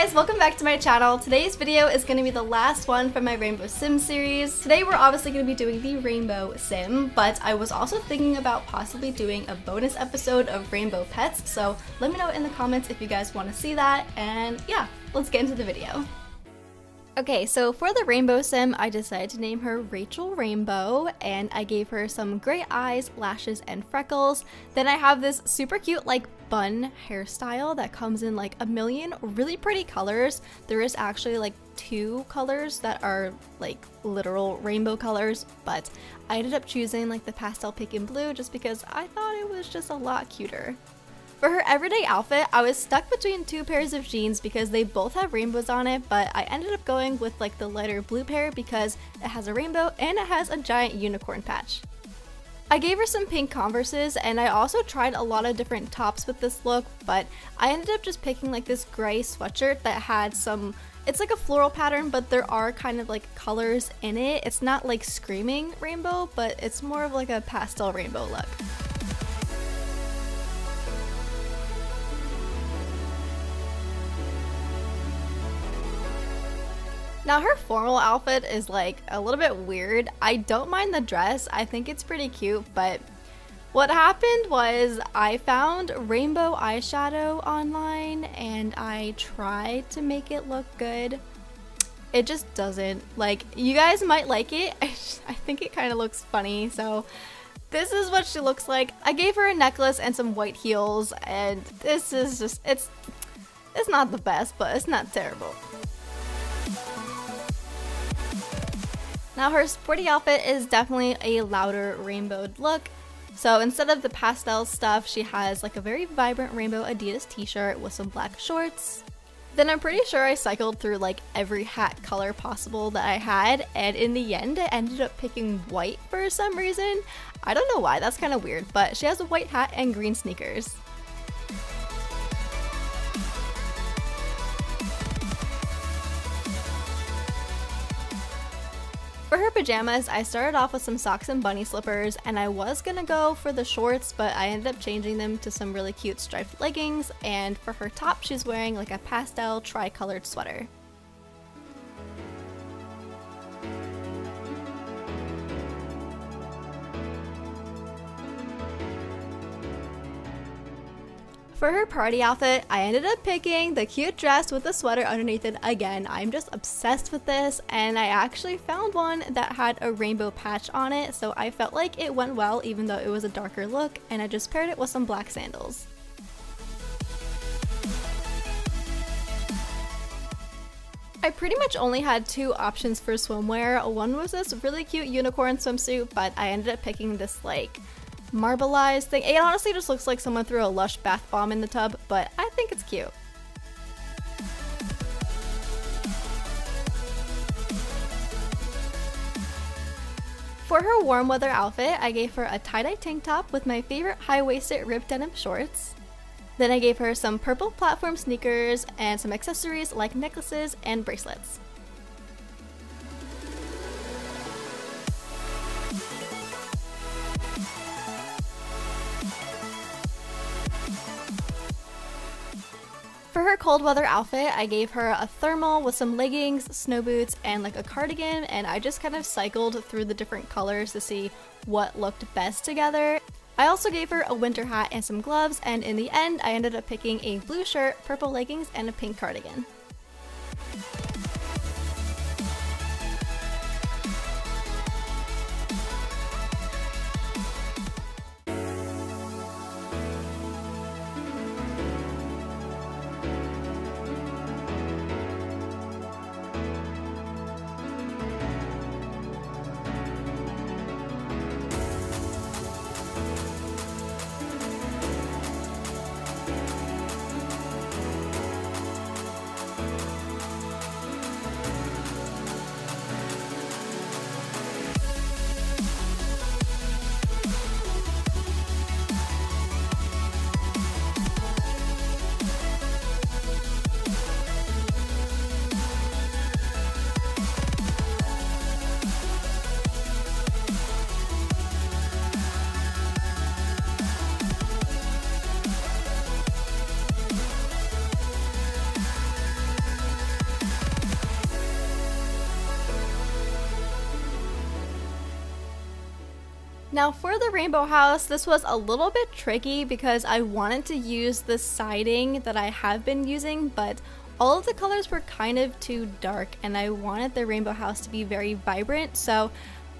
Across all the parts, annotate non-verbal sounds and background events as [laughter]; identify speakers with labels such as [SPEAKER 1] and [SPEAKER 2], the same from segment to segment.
[SPEAKER 1] guys, welcome back to my channel. Today's video is going to be the last one from my Rainbow Sim series. Today we're obviously going to be doing the Rainbow Sim, but I was also thinking about possibly doing a bonus episode of Rainbow Pets, so let me know in the comments if you guys want to see that, and yeah, let's get into the video. Okay, so for the Rainbow Sim, I decided to name her Rachel Rainbow, and I gave her some gray eyes, lashes, and freckles. Then I have this super cute, like, bun hairstyle that comes in like a million really pretty colors. There is actually like two colors that are like literal rainbow colors, but I ended up choosing like the pastel pink and blue just because I thought it was just a lot cuter. For her everyday outfit, I was stuck between two pairs of jeans because they both have rainbows on it, but I ended up going with like the lighter blue pair because it has a rainbow and it has a giant unicorn patch. I gave her some pink Converses and I also tried a lot of different tops with this look, but I ended up just picking like this gray sweatshirt that had some it's like a floral pattern, but there are kind of like colors in it. It's not like screaming rainbow, but it's more of like a pastel rainbow look. Now her formal outfit is like a little bit weird. I don't mind the dress. I think it's pretty cute, but what happened was I found rainbow eyeshadow online and I tried to make it look good. It just doesn't. Like, you guys might like it. [laughs] I, just, I think it kind of looks funny, so this is what she looks like. I gave her a necklace and some white heels, and this is just, it's, it's not the best, but it's not terrible. Now her sporty outfit is definitely a louder rainbowed look. So instead of the pastel stuff, she has like a very vibrant rainbow Adidas t-shirt with some black shorts. Then I'm pretty sure I cycled through like every hat color possible that I had and in the end I ended up picking white for some reason. I don't know why, that's kind of weird, but she has a white hat and green sneakers. For her pajamas, I started off with some socks and bunny slippers, and I was gonna go for the shorts, but I ended up changing them to some really cute striped leggings, and for her top, she's wearing like a pastel tri-colored sweater. For her party outfit, I ended up picking the cute dress with the sweater underneath it again. I'm just obsessed with this and I actually found one that had a rainbow patch on it so I felt like it went well even though it was a darker look and I just paired it with some black sandals. I pretty much only had two options for swimwear. One was this really cute unicorn swimsuit, but I ended up picking this like marbleized thing. It honestly just looks like someone threw a Lush bath bomb in the tub, but I think it's cute. For her warm weather outfit, I gave her a tie-dye tank top with my favorite high-waisted ribbed denim shorts. Then I gave her some purple platform sneakers and some accessories like necklaces and bracelets. Her cold weather outfit, I gave her a thermal with some leggings, snow boots, and like a cardigan, and I just kind of cycled through the different colors to see what looked best together. I also gave her a winter hat and some gloves, and in the end, I ended up picking a blue shirt, purple leggings, and a pink cardigan. Now for the rainbow house, this was a little bit tricky because I wanted to use the siding that I have been using, but all of the colors were kind of too dark and I wanted the rainbow house to be very vibrant. So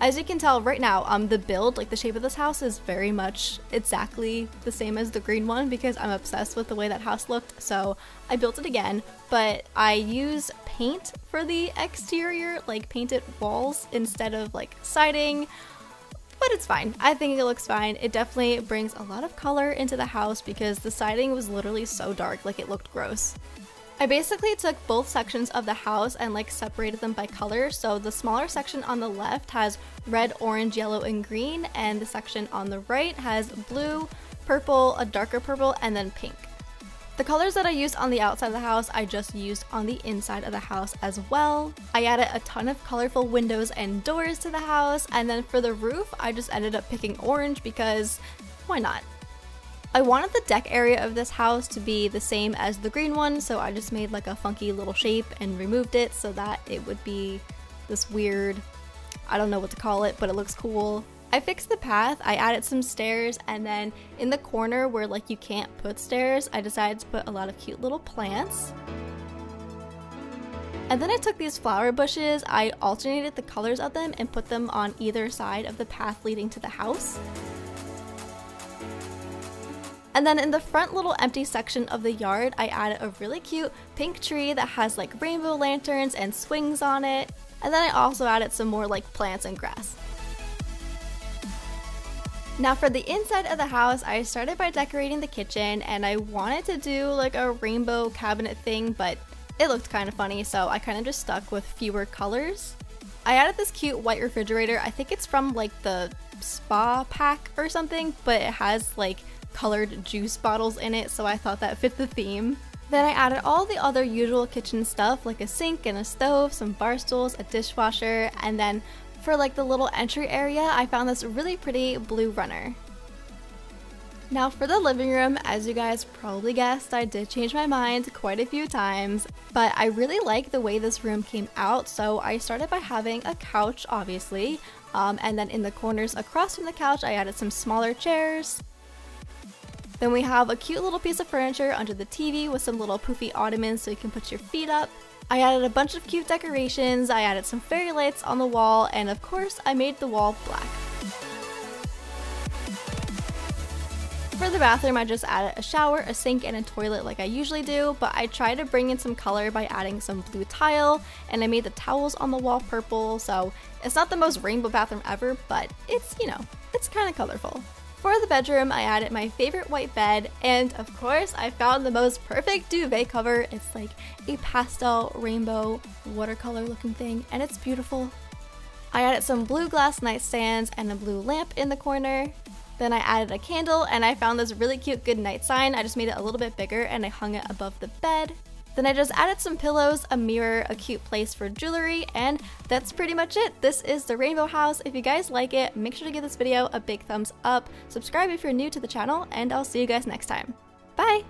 [SPEAKER 1] as you can tell right now, um, the build, like the shape of this house is very much exactly the same as the green one because I'm obsessed with the way that house looked. So I built it again, but I use paint for the exterior, like painted walls instead of like siding but it's fine. I think it looks fine. It definitely brings a lot of color into the house because the siding was literally so dark, like it looked gross. I basically took both sections of the house and like separated them by color. So the smaller section on the left has red, orange, yellow, and green, and the section on the right has blue, purple, a darker purple, and then pink. The colors that I used on the outside of the house, I just used on the inside of the house as well. I added a ton of colorful windows and doors to the house, and then for the roof, I just ended up picking orange because why not? I wanted the deck area of this house to be the same as the green one, so I just made like a funky little shape and removed it so that it would be this weird, I don't know what to call it, but it looks cool. I fixed the path, I added some stairs, and then in the corner where like you can't put stairs, I decided to put a lot of cute little plants. And then I took these flower bushes, I alternated the colors of them and put them on either side of the path leading to the house. And then in the front little empty section of the yard, I added a really cute pink tree that has like rainbow lanterns and swings on it. And then I also added some more like plants and grass. Now for the inside of the house, I started by decorating the kitchen and I wanted to do like a rainbow cabinet thing, but it looked kind of funny, so I kind of just stuck with fewer colors. I added this cute white refrigerator. I think it's from like the spa pack or something, but it has like colored juice bottles in it, so I thought that fit the theme. Then I added all the other usual kitchen stuff like a sink and a stove, some bar stools, a dishwasher, and then for like the little entry area, I found this really pretty blue runner. Now for the living room, as you guys probably guessed, I did change my mind quite a few times, but I really like the way this room came out, so I started by having a couch, obviously, um, and then in the corners across from the couch, I added some smaller chairs. Then we have a cute little piece of furniture under the TV with some little poofy ottomans so you can put your feet up. I added a bunch of cute decorations, I added some fairy lights on the wall, and of course I made the wall black. For the bathroom, I just added a shower, a sink, and a toilet like I usually do, but I tried to bring in some color by adding some blue tile, and I made the towels on the wall purple, so it's not the most rainbow bathroom ever, but it's, you know, it's kind of colorful. For the bedroom, I added my favorite white bed, and of course, I found the most perfect duvet cover. It's like a pastel rainbow watercolor looking thing, and it's beautiful. I added some blue glass nightstands and a blue lamp in the corner. Then I added a candle, and I found this really cute good night sign. I just made it a little bit bigger and I hung it above the bed. Then I just added some pillows, a mirror, a cute place for jewelry, and that's pretty much it. This is the Rainbow House. If you guys like it, make sure to give this video a big thumbs up, subscribe if you're new to the channel, and I'll see you guys next time. Bye!